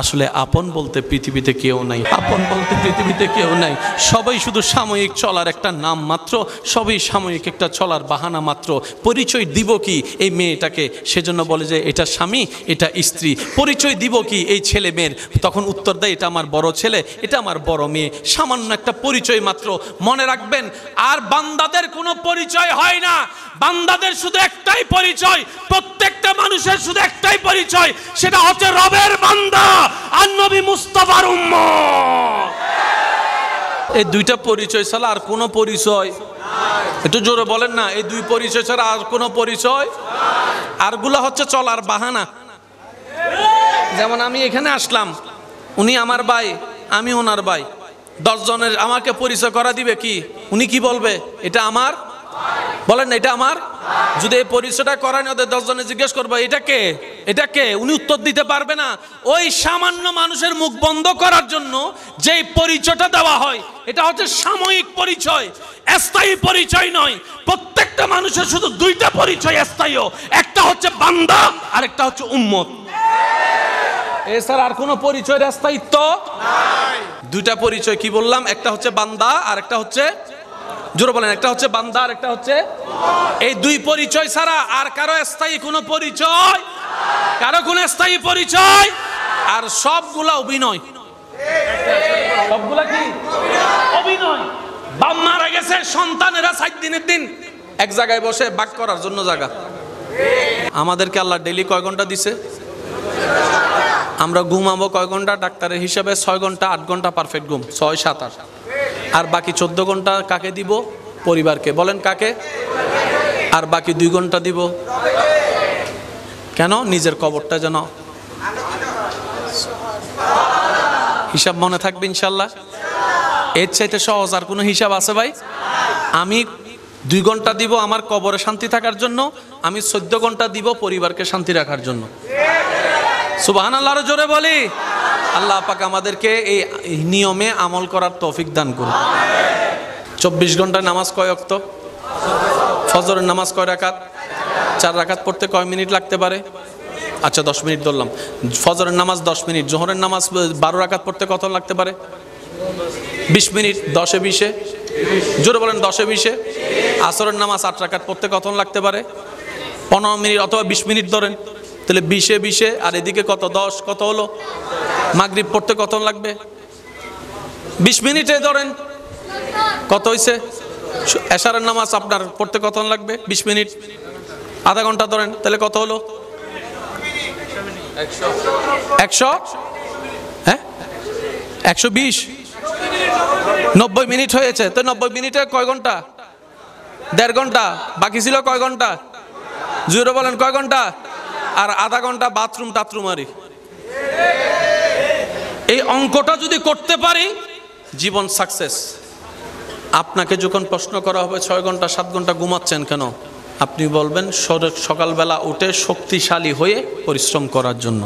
আসলে আপন বলতে পৃথিবীতে কেউ নাই, আপন বলতে পৃথিবীতে কেউ নাই। সবাই শুধু সাময়িক চলার একটা নাম মাত্র, সবই সাময়িক একটা চলার বাহানা মাত্র। পরিচয় দিব কি এই মেয়েটাকে? সেজন্য বলে যে, এটা স্বামী, এটা স্ত্রী। পরিচয় দিব কি এই ছেলে মেয়ের? তখন উত্তর দেয়, এটা আমার বড় ছেলে, এটা আমার বড় মেয়ে। সামান্য একটা পরিচয় মাত্র। মনে রাখবেন, আর বান্দাদের কোনো পরিচয় হয় না। বান্দাদের শুধু একটাই পরিচয়, প্রত্যেকটা মানুষের শুধু একটাই পরিচয়, সেটা হচ্ছে রবের বান্দা আর নবী মুস্তাফার উম্মত। এই দুইটা পরিচয় ছাড়া আর কোনো পরিচয় একটু জোরে বলেন না, এই দুই পরিচয় ছাড়া আর কোনো পরিচয় আরগুলো হচ্ছে চলার বাহানা। যেমন আমি এখানে আসলাম, উনি আমার ভাই, আমি ওনার ভাই। দশজনের আমাকে পরিচয় করা দিবে কি? উনি কি বলবে? এটা আমার বলেন না এটা আমার? যদি এই পরিচয়টা করায় না ওদের দশজনে জিজ্ঞেস করব এটা কে? এটা কে? উনি উত্তর দিতে পারবে না। ওই সামান্য মানুষের মুখ বন্ধ করার জন্য যেই পরিচয়টা দেওয়া হয় এটা হচ্ছে সাময়িক পরিচয় স্থায়ী পরিচয় নয়। প্রত্যেকটা মানুষের শুধু দুইটা পরিচয় স্থায়ী। একটা হচ্ছে বান্দা আর একটা হচ্ছে উম্মত। এছাড়া আর কোনো পরিচয়ের স্থায়িত্ব? দুইটা পরিচয় কি বললাম? একটা হচ্ছে বান্দা আর একটা হচ্ছে জোরে বলেন, একটা হচ্ছে বান্দা আর একটা হচ্ছে এই দুই পরিচয় ছাড়া আর কারও স্থায়ী কোনো পরিচয়, কারও কোনো স্থায়ী পরিচয়, আর সবগুলা অভিনয়। গেছে, সন্তানেরা দিন এক জায়গায় বসে বাক করার জন্য জায়গা। আল্লাহ ঘণ্টা দিছে? আমরা ঘুমাবো কয় ঘণ্টা? ডাক্তারের হিসাবে ছয় ঘণ্টা, আট ঘণ্টা পারফেক্ট ঘুম, ছয়, সাত, আট। আর বাকি চোদ্দ ঘণ্টা কাকে দিব? পরিবারকে। বলেন কাকে? আর বাকি দুই ঘণ্টা দিব। কেন? নিজের কবরটা যেন হিসাব মনে থাকবে ইনশাল্লাহ। এর চাইতে সহজ আর কোনো হিসাব আছে ভাই? আমি দুই ঘণ্টা দিব আমার কবরে শান্তি থাকার জন্য, আমি চোদ্দ ঘণ্টা দিব পরিবারকে শান্তি রাখার জন্য। সুবাহান আল্লাহর জোরে বলি। আল্লাহ পাক আমাদেরকে এই নিয়মে আমল করার তৌফিক দান করুন। চব্বিশ ঘন্টায় নামাজ কয় অক্ত ফজরের নামাজ কয় রাকাত? চার রাকাত পড়তে কয় মিনিট লাগতে পারে? আচ্ছা দশ মিনিট ধরলাম। ফজরের নামাজ দশ মিনিট, জোহরের নামাজ বারো রাকাত পড়তে কত লাগতে পারে? বিশ মিনিট, দশে বিশে? জোরে বলেন, দশে বিশে? আসরের নামাজ আট রাকাত পড়তে কত লাগতে পারে? পনেরো মিনিট অথবা বিশ মিনিট ধরেন। তাহলে বিশে বিশে, আর এদিকে কত? দশ, কত হলো? মাগরিব পড়তে কত লাগবে? বিশ মিনিটে ধরেন। কত হয়েছে এশারের নামাজ আপনার পড়তে কত লাগবে? বিশ মিনিট। আধা ঘণ্টা ধরেন, তাহলে কত হলো? একশো। হ্যাঁ? একশো বিশ। নব্বই মিনিট হয়েছে, তো নব্বই মিনিটে কয় ঘণ্টা? দেড় ঘণ্টা। বাকি ছিল কয় ঘণ্টা? জুড়ে বলেন কয় ঘণ্টা? আর আধা ঘণ্টা বাথরুম টাথরুম আরি এই অঙ্কটা যদি করতে পারি, জীবন সাকসেস আপনাকে যখন প্রশ্ন করা হবে, ছয় ঘণ্টা, সাত ঘণ্টা ঘুমাচ্ছেন কেন? আপনি বলবেন সকালবেলা উঠে শক্তিশালী হয়ে পরিশ্রম করার জন্য।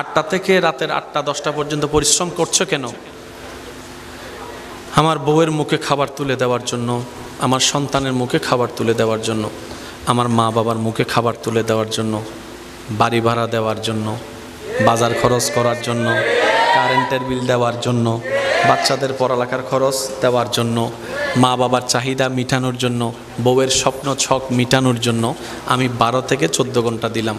আটটা থেকে রাতের আটটা, দশটা পর্যন্ত পরিশ্রম করছ কেন? আমার বউয়ের মুখে খাবার তুলে দেওয়ার জন্য, আমার সন্তানের মুখে খাবার তুলে দেওয়ার জন্য। আমার মা বাবার মুখে খাবার তুলে দেওয়ার জন্য, বাড়ি ভাড়া দেওয়ার জন্য, বাজার খরচ করার জন্য, কারেন্টের বিল দেওয়ার জন্য, বাচ্চাদের পড়ালেখার খরচ দেওয়ার জন্য মা বাবার চাহিদা মিটানোর জন্য, বউয়ের স্বপ্ন ছক মিটানোর জন্য আমি বারো থেকে চোদ্দ ঘণ্টা দিলাম।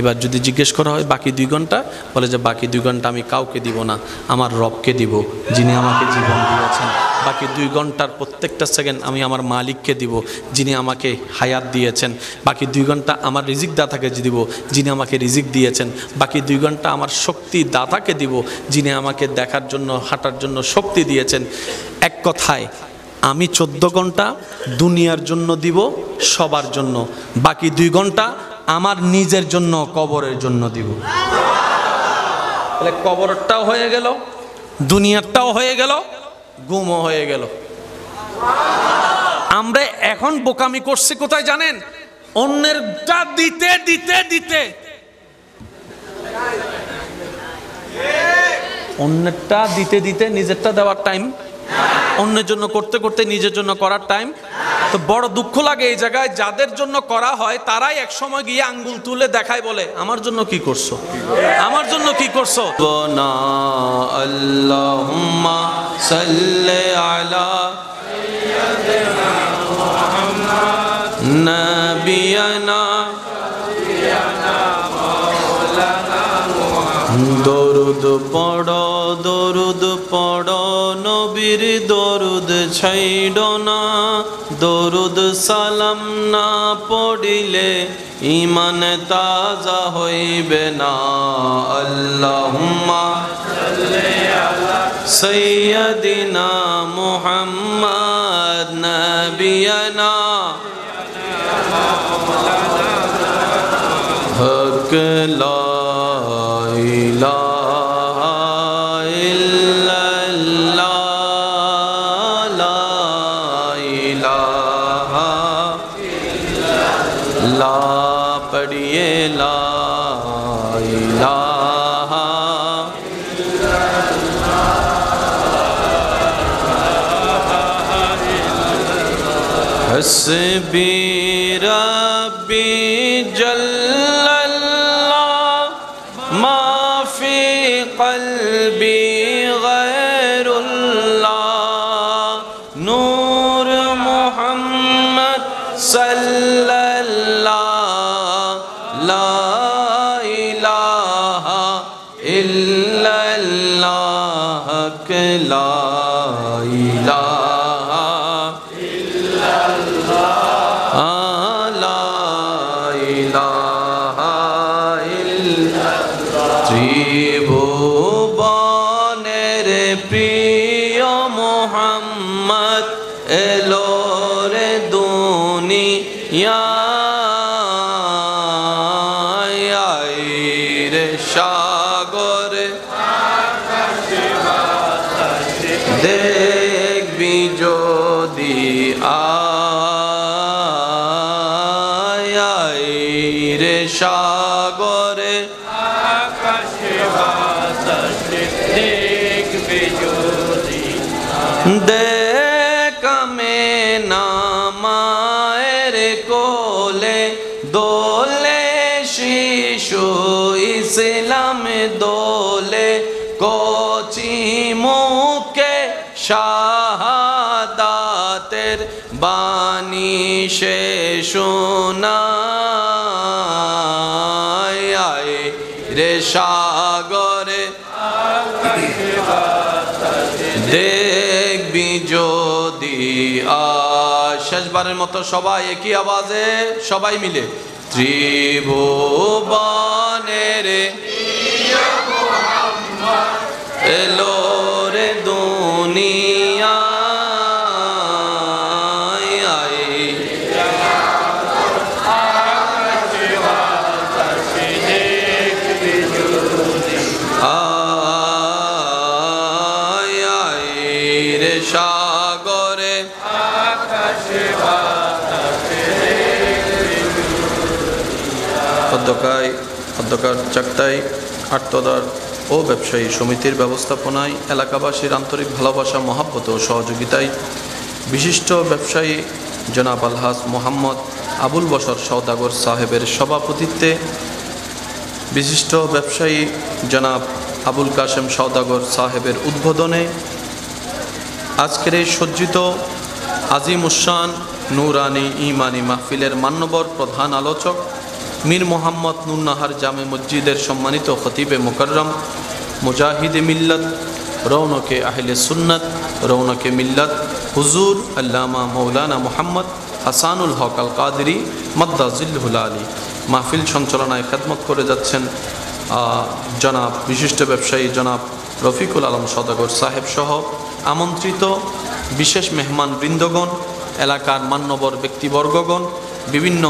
এবার যদি জিজ্ঞেস করা হয়, বাকি দুই ঘণ্টা? বলে যে, বাকি দুই ঘণ্টা আমি কাউকে দিব না, আমার রবকে দিব, যিনি আমাকে জীবন দিয়েছেন। বাকি দুই ঘণ্টার প্রত্যেকটা সেকেন্ড আমি আমার মালিককে দিব, যিনি আমাকে হায়াত দিয়েছেন। বাকি দুই ঘণ্টা আমার রিজিক দাতাকে দিব, যিনি আমাকে রিজিক দিয়েছেন। বাকি দুই ঘণ্টা আমার শক্তি দাতাকে দিব, যিনি আমাকে দেখার জন্য, হাঁটার জন্য শক্তি দিয়েছেন। এক কথায় আমি চোদ্দ ঘণ্টা দুনিয়ার জন্য দিব, সবার জন্য। বাকি দুই ঘণ্টা আমার নিজের জন্য, কবরের জন্য দিব। তাহলে কবরটাও হয়ে গেল, দুনিয়ারটাও হয়ে গেল গুমও হয়ে গেল। আমরা এখন বোকামি করছি, কোথায় জানেন? অন্যেরটা দিতে দিতে দিতে। অন্যেরটা দিতে দিতে নিজেরটা দেওয়ার টাইম অন্যের জন্য করতে করতে নিজের জন্য করার টাইম তো বড় দুঃখ লাগে এই জায়গায়, যাদের জন্য করা হয় তারাই এক সময় গিয়ে আঙ্গুল তুলে দেখায় বলে, আমার জন্য কি করছ? আমার জন্য কি করছ? দরুদ পড় দরুদ পড় নবীর দরুদ ছাইড না, দরুদ সালাম না পড়িলে ইমান তাজা হইবে না। আল্লাহুম্মা সৈয়দিনা মুহাম্মদ নবিয়ানা हसबी रबी जल्ला माफ़ी कल्बी गैरुल्ला नूर मोहम्मद सल्लल्ला ला इलाहा इल्लल्लाह ला দেখামে নামায়ের কোলে দোলে শিশু ইসলাম দোলে কচি মুখে শাহাদাতের বাণী সে আয় রে সাগরে শেষবারের মতো সবাই একই আওয়াজে সবাই মিলে। ত্রিভুবনের অধ্যকায় অধ্যকার চাকতাই আটতদার ও ব্যবসায়ী সমিতির ব্যবস্থাপনায় এলাকাবাসীর আন্তরিক ভালোবাসা, মহাব্বত ও সহযোগিতায় বিশিষ্ট ব্যবসায়ী জনাব আলহাস মোহাম্মদ আবুল বসর সওদাগর সাহেবের সভাপতিত্বে বিশিষ্ট ব্যবসায়ী জনাব আবুল কাশেম সওদাগর সাহেবের উদ্বোধনে আজকের এই সজ্জিত আজিম উসান নুরানি ইমানি মাহফিলের মান্যবর প্রধান আলোচক মীর মোহাম্মদ নুন্নাহার জামে মসজিদের সম্মানিত খতিবে মোকররম, মুজাহিদে মিল্লত, রৌনকে আহলে সুন্নত, রৌনকে মিল্লত, হুজুর আল্লামা মৌলানা মোহাম্মদ হাসানুল হক আল কাদরি মদ্দাজিল্লুল আলী। মাহফিল সঞ্চালনায় খেদমত করে যাচ্ছেন জনাব, বিশিষ্ট ব্যবসায়ী জনাব রফিকুল আলম সদাগর সাহেব সহ আমন্ত্রিত বিশেষ মেহমান বৃন্দগণ এলাকার মান্যবর ব্যক্তিবর্গগণ, বিভিন্ন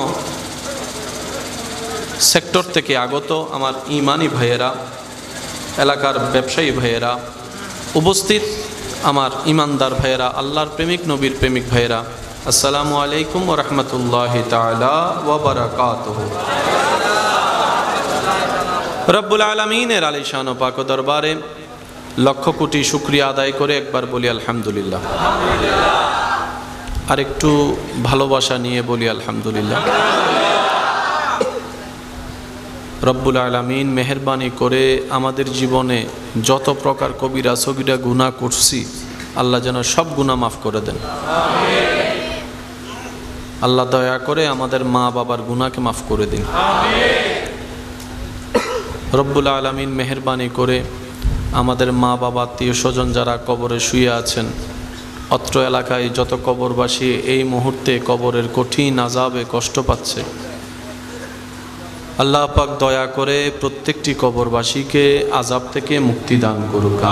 সেক্টর থেকে আগত আমার ইমানি ভাইয়েরা, এলাকার ব্যবসায়ী ভাইয়েরা, উপস্থিত আমার ইমানদার ভাইয়েরা, আল্লাহর প্রেমিক, নবীর প্রেমিক ভাইয়েরা, আসসালামু আলাইকুম রহমতুল্লাহ তালা রব্বুল আলমিনের আলিশান পাক দরবারে লক্ষ কোটি শুক্রিয়া আদায় করে একবার বলি আলহামদুলিল্লাহ। আর একটু ভালোবাসা নিয়ে বলি আলহামদুলিল্লাহ। রব্বুল আলমিন মেহরবানি করে আমাদের জীবনে যত প্রকার কবিরা সবিরা গুণা করছি, আল্লাহ যেন সব গুণা মাফ করে দেন। আল্লাহ দয়া করে আমাদের মা বাবার গুণাকে মাফ করে দিন। রব্বুল আলমিন মেহরবানি করে আমাদের মা বাবা, আত্মীয় স্বজন যারা কবরে শুয়ে আছেন, অত্র এলাকায় যত কবরবাসী এই মুহূর্তে কবরের কঠিন আজাবে কষ্ট পাচ্ছে আল্লাহ পাক দয়া করে প্রত্যেকটি কবরবাসীকে আজাব থেকে মুক্তি দান করুক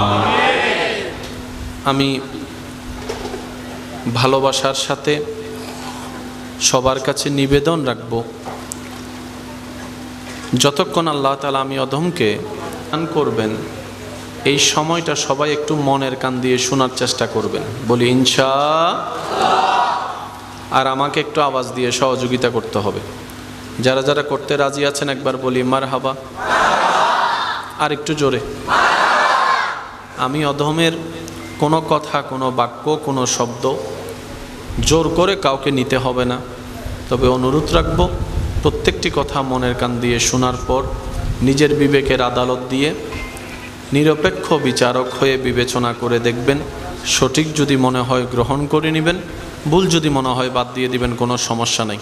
আমি ভালোবাসার সাথে সবার কাছে নিবেদন রাখব। যতক্ষণ আল্লাহ তালা আমি অধমকে দান করবেন, এই সময়টা সবাই একটু মনের কান দিয়ে শোনার চেষ্টা করবেন। বলি, ইনশা আর আমাকে একটু আওয়াজ দিয়ে সহযোগিতা করতে হবে। যারা যারা করতে রাজি আছেন, একবার বলি মার হাবা আর একটু জোরে। আমি অধমের কোনো কথা, কোনো বাক্য, কোনো শব্দ জোর করে কাউকে নিতে হবে না। তবে অনুরোধ রাখব, প্রত্যেকটি কথা মনের কান দিয়ে শোনার পর নিজের বিবেকের আদালত দিয়ে নিরপেক্ষ বিচারক হয়ে বিবেচনা করে দেখবেন, সঠিক যদি মনে হয় গ্রহণ করে নেবেন, ভুল যদি মনে হয় বাদ দিয়ে দিবেন, কোনো সমস্যা নেই।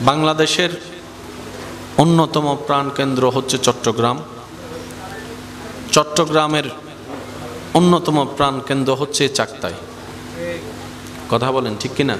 বাংলাদেশের অন্যতম প্রাণকেন্দ্র হচ্ছে চট্টগ্রাম। চট্টগ্রামের অন্যতম প্রাণকেন্দ্র হচ্ছে চাকতাই। কথা বলেন ঠিক কিনা?